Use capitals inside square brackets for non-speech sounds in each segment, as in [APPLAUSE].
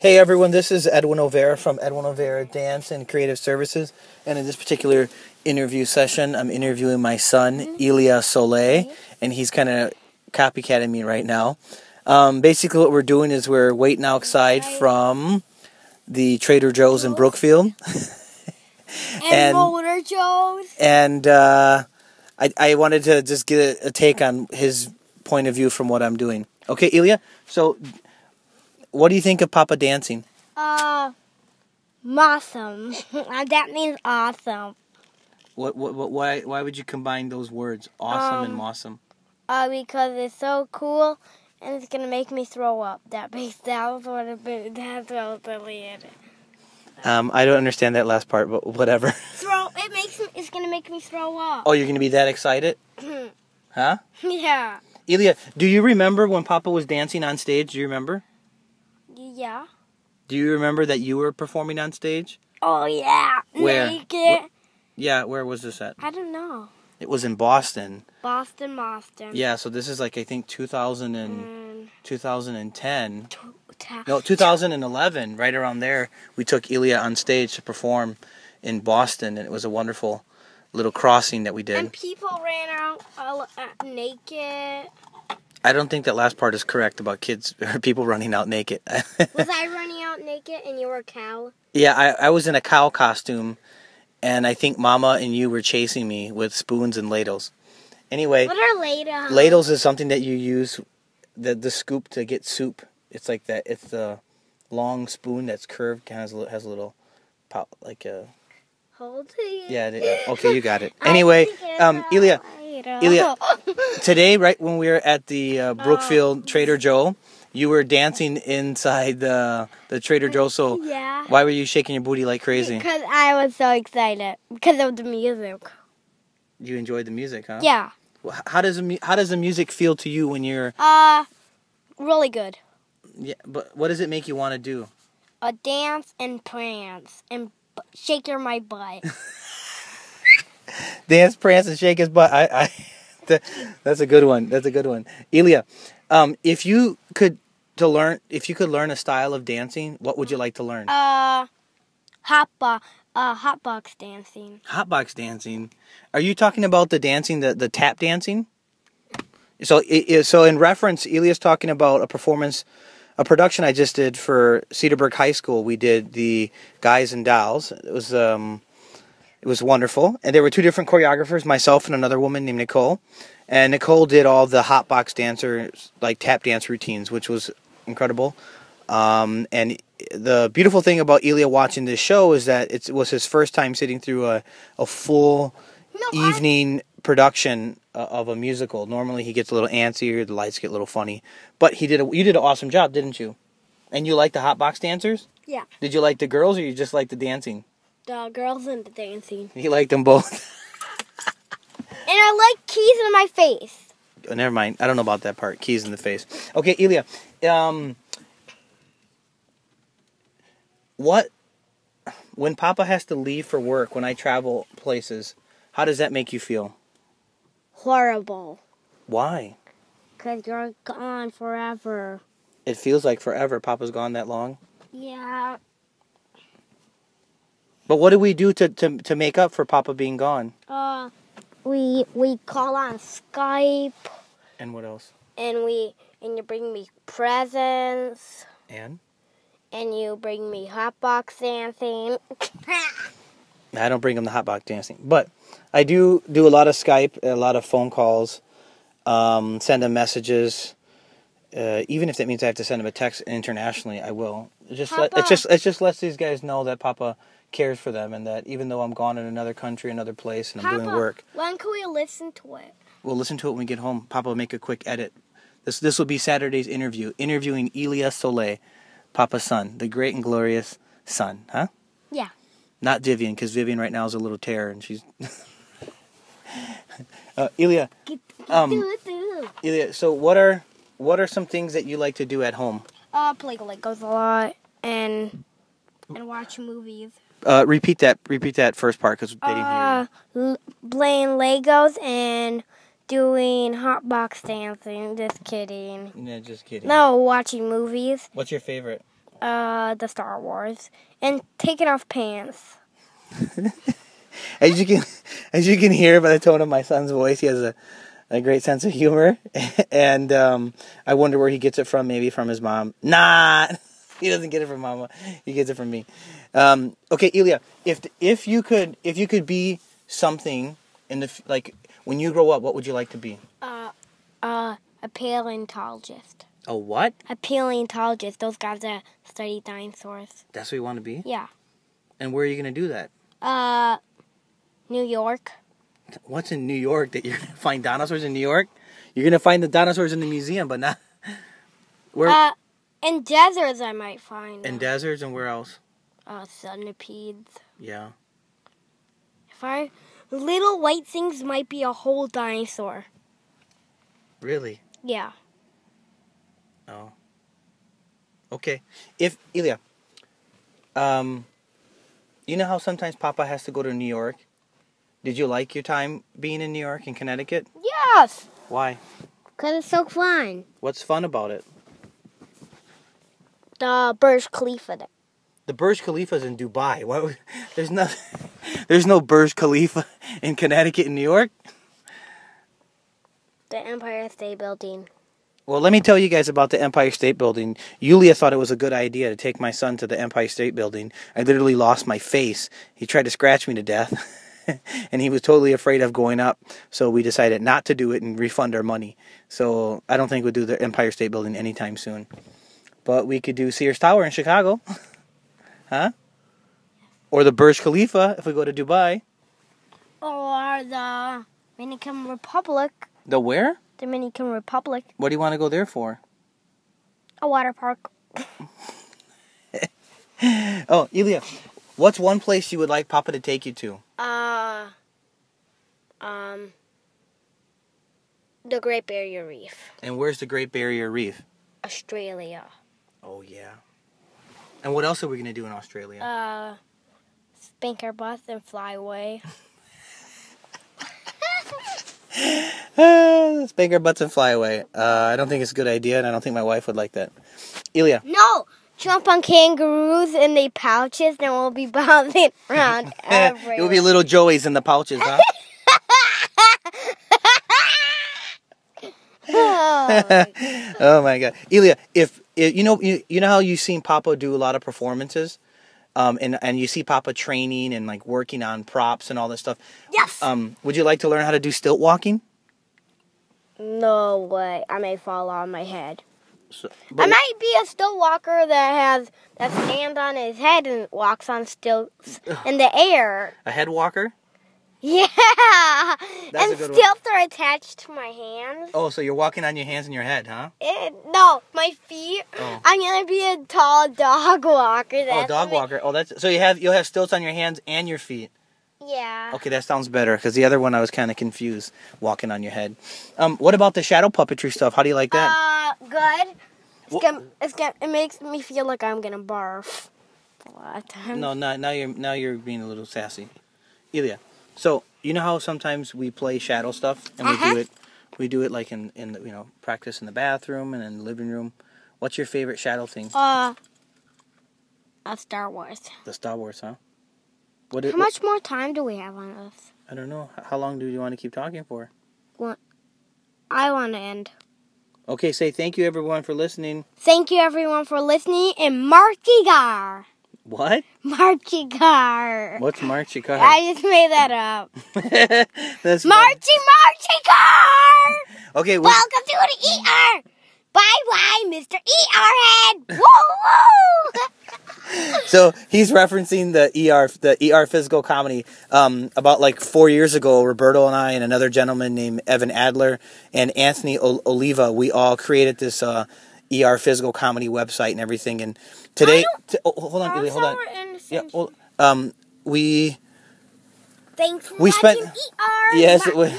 Hey everyone, this is Edwin Olvera from Edwin Olvera Dance and Creative Services. And in this particular interview session, I'm interviewing my son, Ilja Soleil, and he's kind of copycatting me right now. Um, basically, what we're doing is we're waiting outside from the Trader Joe's in Brookfield. [LAUGHS] And, Motor Joe's. and uh, I, I wanted to just get a, a take on his point of view from what I'm doing. Okay, Ilja, so what do you think of Papa dancing? Uh, awesome. [LAUGHS] that means awesome. What, what, what, why, why would you combine those words, awesome and Um, awesome? Uh, because it's so cool and it's gonna make me throw up. That makes [LAUGHS] that was what it, that's what really it. Um, I don't understand that last part, but whatever. [LAUGHS] Throw it makes me, it's gonna make me throw up. Oh, you're gonna be that excited, huh? yeah. Ilja, do you remember when Papa was dancing on stage? Do you remember? Yeah. Do you remember that you were performing on stage? Oh yeah. Where? Naked. Yeah, where was this at? I don't know. It was in Boston. Boston, Boston. Yeah, so this is like I think 2000 and And 2010. ta- No, 2011, right around there, we took Ilja on stage to perform in Boston, and it was a wonderful little crossing that we did. And people ran out uh, uh, naked. I don't think that last part is correct about kids or [LAUGHS] people running out naked. [LAUGHS] Was I running out naked and you were a cow? yeah, I, I was in a cow costume, and I think Mama and you were chasing me with spoons and ladles. Anyway, What are ladles? ladles is something that you use the the scoop to get soup. It's like that. It's the long spoon that's curved, kind of has a, has a little, pop, like a Hold it. Yeah, it- [LAUGHS] okay, you got it. Anyway, um, a Ilja. Ilja. [GASPS] today, right when we were at the uh, Brookfield Trader Joe, you were dancing inside the the Trader Joe. So yeah. why were you shaking your booty like crazy? Because I was so excited because of the music. You enjoyed the music, huh? Yeah. How does the how does the music feel to you when you're? Uh, really good. Yeah, but what does it make you want to do? A dance and prance and shake your my butt. [LAUGHS] Dance, prance, and shake his butt. I, I [LAUGHS] that, that's a good one. That's a good one. Ilja, um, if you could to learn, if you could learn a style of dancing, what would you like to learn? uh, hot bo- uh, hot box dancing. hotbox dancing. Are you talking about the dancing, the, the tap dancing? So, so in reference, Ilja's talking about a performance, a production I just did for Cedarburg High School. We did the Guys and Dolls. It was um, it was wonderful, and there were two different choreographers, myself and another woman named Nicole. And Nicole did all the hot box dancers, like tap dance routines, which was incredible. Um, and the beautiful thing about Ilja watching this show is that it was his first time sitting through a, a full No, I- evening production uh, of a musical. Normally he gets a little antsy, or the lights get a little funny. But he did a, you did an awesome job, didn't you? And you like the hot box dancers? Yeah. Did you like the girls, or you just like the dancing? The girls and the dancing. He liked them both. [LAUGHS] And I like keys in my face. Oh, never mind. I don't know about that part. Keys in the face. Okay, Ilja. Um, what when Papa has to leave for work? When I travel places, how does that make you feel? Horrible. Why? Because you're gone forever. It feels like forever. Papa's gone that long. Yeah. But what do we do to to to make up for Papa being gone? Uh, we we call on Skype, And what else? and we and you bring me presents, And and you bring me hot box dancing. I don't bring him the hotbox dancing, but I do do a lot of Skype, a lot of phone calls, um, send him messages. Uh, even if that means I have to send him a text internationally, I will. Just let, it Papa. just it just lets these guys know that Papa cares for them, and that even though I'm gone in another country, another place, and I'm doing work, When can we listen to it? we'll listen to it when we get home. Papa will make a quick edit. This this will be Saturday's interview, interviewing Ilja Soleil, Papa's son, the great and glorious son, huh? Yeah. Not Vivian, because Vivian right now is a little terror, and she's. [LAUGHS] uh, Ilja, Um, Do-do. So what are what are some things that you like to do at home? Uh, play Legos a lot and and watch movies. Uh, repeat that. Repeat that first part because they didn't Uh, hear l- playing Legos and doing hot box dancing. Just kidding. No, just kidding. No, watching movies. What's your favorite? Uh, the Star Wars and taking off pants. [LAUGHS] As you can, as you can hear by the tone of my son's voice, he has a, a great sense of humor, [LAUGHS] and um, I wonder where he gets it from. Maybe from his mom. Nah, [LAUGHS] he doesn't get it from mama. He gets it from me. Um, okay, Ilja, if if you could if you could be something in the like when you grow up, what would you like to be? Uh, uh, a paleontologist. A what? A paleontologist. Those guys that study dinosaurs. That's what you want to be. Yeah. And where are you gonna do that? Uh, New York. What's in New York that you're gonna find dinosaurs in New York? You're gonna find the dinosaurs in the museum, but not [LAUGHS] where Uh, in deserts I might find. in them. deserts and where else? uh, centipedes. Yeah. If I little white things might be a whole dinosaur. Really? Yeah. Oh. Okay. If Ilja, um, you know how sometimes Papa has to go to New York. Did you like your time being in New York and Connecticut? Yes. Why? Cause it's so fun. What's fun about it? The Burj Khalifa. there. The Burj Khalifa's in Dubai. Why? would- [LAUGHS] There's no, [LAUGHS] there's no Burj Khalifa [LAUGHS] in Connecticut and New York. The Empire State Building. Well, let me tell you guys about the Empire State Building. Yulia thought it was a good idea to take my son to the Empire State Building. I literally lost my face. He tried to scratch me to death, and he was totally afraid of going up. So we decided not to do it and refund our money. So I don't think we'll do the Empire State Building anytime soon. But we could do Sears Tower in Chicago, [LAUGHS] huh? Or the Burj Khalifa if we go to Dubai. Or the Dominican Republic. The where? Dominican Republic. What do you want to go there for? A water park. [LAUGHS] Oh, Ilja, what's one place you would like Papa to take you to? Uh, um, the Great Barrier Reef, And where's the Great Barrier Reef? Australia. Oh yeah. And what else are we gonna do in Australia? Uh, spank our bus and fly away. Uh, [LAUGHS] spank our butts and fly away. Uh, I don't think it's a good idea, and I don't think my wife would like that. Ilja, No, jump on kangaroos in the pouches, and we'll be [LAUGHS] bouncing around [LAUGHS] everywhere. it will be little Joeys in the pouches, huh? Oh, oh my God, Ilja, if, if you know, you, you know how you've seen Papa do a lot of performances, um, and and you see Papa training and like working on props and all this stuff. yes. Um, would you like to learn how to do stilt walking? no way. I may fall on my head. So, I might be a still walker that has that stands on his head and walks on stilts in the air. a head walker? Yeah, That's and stilts are attached to my hands. Oh, so you're walking on your hands and your head, huh? Eh, no, my feet. Oh. I'm gonna be a tall dog walker. Oh, dog what- walker. Oh, that's so you have you'll have stilts on your hands and your feet. Yeah. Okay, that sounds better because the other one I was kind of confused, walking on your head. Um, what about the shadow puppetry stuff? How do you like that? Uh, good. It's Wha- gonna, it's gonna, it makes me feel like I'm gonna barf. A lot of times. no, not now. You're now you're being a little sassy, Ilja. So you know how sometimes we play shadow stuff and we Uh-huh. do it, we do it like in in the, you know practice in the bathroom and in the living room. What's your favorite shadow thing? Uh, a Star Wars. The Star Wars, huh? What? How It, much more time do we have on this? I don't know. How long do you want to keep talking for? I want to end. Okay, say thank you everyone for listening. Thank you everyone for listening and Marchigar. What? Marchigar. What's Marchie Car? I just made that up. [LAUGHS] That's Marchy Marchigar. Okay, we, Welcome to the ER. Bye bye, Mr. ER head. Woo woo. [LAUGHS] so he's referencing the ER, the ER physical comedy. Um, about like four years ago, Roberto and I and another gentleman named Evan Adler and Anthony o- Oliva, we all created this uh, ER physical comedy website and everything. And today, t- oh, hold on, hold on. Yeah, well, um, we Thanks We spent- ER. [LAUGHS] Yes, was-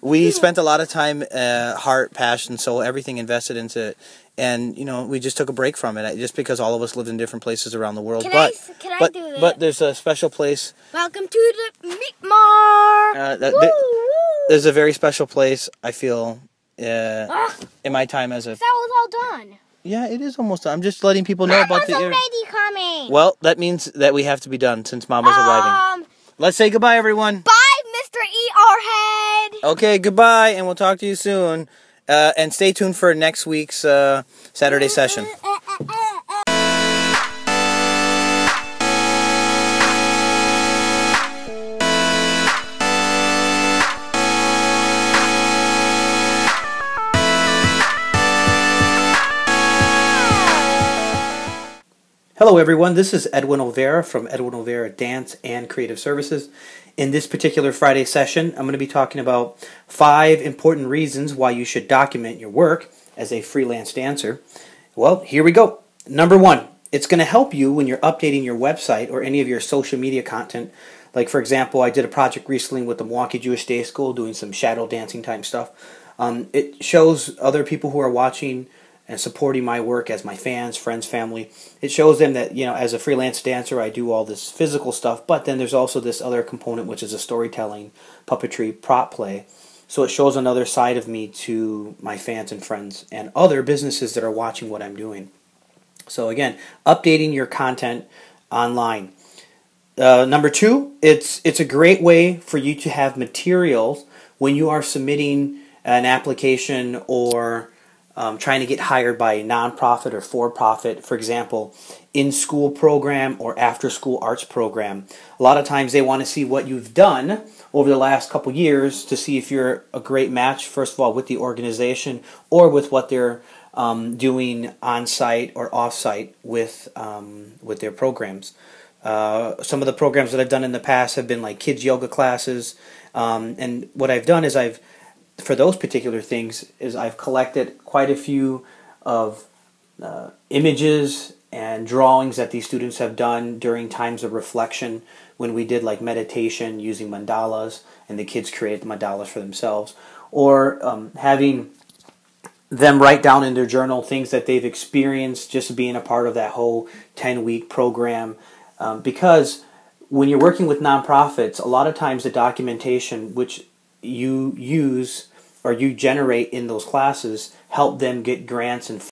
we [LAUGHS] spent a lot of time, uh, heart, passion, soul, everything invested into it. And you know, we just took a break from it, just because all of us lived in different places around the world. Can but I, can I but but there's a special place. Welcome to the Meat Mar. Uh, that, woo, th- woo. there's a very special place. I feel uh, Ah, in my time as a that was all done. Yeah, it is almost done. I'm just letting people know about Mama's the. air- already coming. Well, that means that we have to be done since Mama's arriving. Um, Let's say goodbye, everyone. bye, Mr. E.R. Head. Okay, goodbye, and we'll talk to you soon. Uh, and stay tuned for next week's uh, Saturday session. Hello, everyone. This is Edwin Olvera from Edwin Olvera Dance and Creative Services. In this particular Friday session, I'm going to be talking about five important reasons why you should document your work as a freelance dancer. Well, here we go. Number one, it's going to help you when you're updating your website or any of your social media content. Like, for example, I did a project recently with the Milwaukee Jewish Day School doing some shadow dancing type stuff. Um, it shows other people who are watching and supporting my work as my fans, friends, family. It shows them that, you know, as a freelance dancer, I do all this physical stuff, but then there's also this other component, which is a storytelling, puppetry, prop play. So it shows another side of me to my fans and friends and other businesses that are watching what I'm doing. So again, updating your content online. Uh, number two, it's it's a great way for you to have materials when you are submitting an application or um, trying to get hired by a nonprofit or for profit, for example, in school program or after school arts program. A lot of times they want to see what you've done over the last couple years to see if you're a great match, first of all, with the organization or with what they're um, doing on site or off site with, um, with their programs. Uh, some of the programs that I've done in the past have been like kids yoga classes, um, and what I've done is I've for those particular things is I've collected quite a few of uh, images and drawings that these students have done during times of reflection when we did like meditation using mandalas and the kids created mandalas for themselves. Or um, having them write down in their journal things that they've experienced just being a part of that whole 10 week program. Um, because when you're working with nonprofits a lot of times the documentation which you use or you generate in those classes help them get grants and